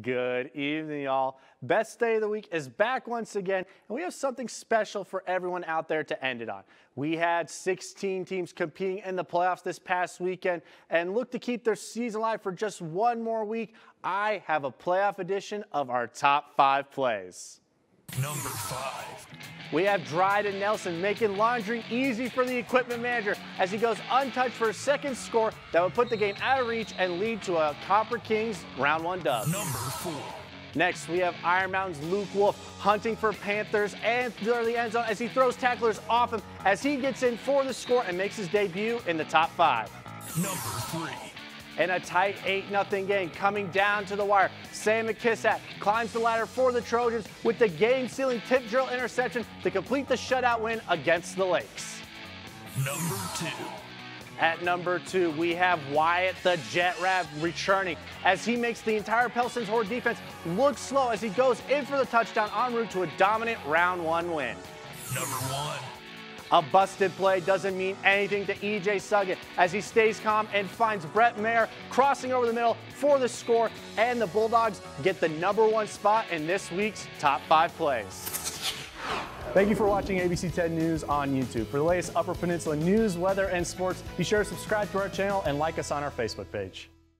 Good evening, y'all. Best day of the week is back once again, and we have something special for everyone out there to end it on. We had 16 teams competing in the playoffs this past weekend and look to keep their season alive for just one more week. I have a playoff edition of our top five plays. Number five. We have Dryden Nelson making laundry easy for the equipment manager as he goes untouched for a second score that would put the game out of reach and lead to a Copper Kings round one dub. Number four. Next, we have Iron Mountain's Luke Wolf hunting for Panthers and through the end zone as he throws tacklers off him as he gets in for the score and makes his debut in the top five. Number three. In a tight 8 0 game coming down to the wire, Sam McKissack climbs the ladder for the Trojans with the game sealing tip drill interception to complete the shutout win against the Lakes. Number two. At number two, we have Wyatt the Jet Rat returning as he makes the entire Pelsons Horde defense look slow as he goes in for the touchdown en route to a dominant round one win. Number one. A busted play doesn't mean anything to EJ Sugget as he stays calm and finds Brett Mayer crossing over the middle for the score, and the Bulldogs get the number one spot in this week's top five plays. Thank you for watching ABC 10 News on YouTube. For the latest Upper Peninsula news, weather, and sports, be sure to subscribe to our channel and like us on our Facebook page.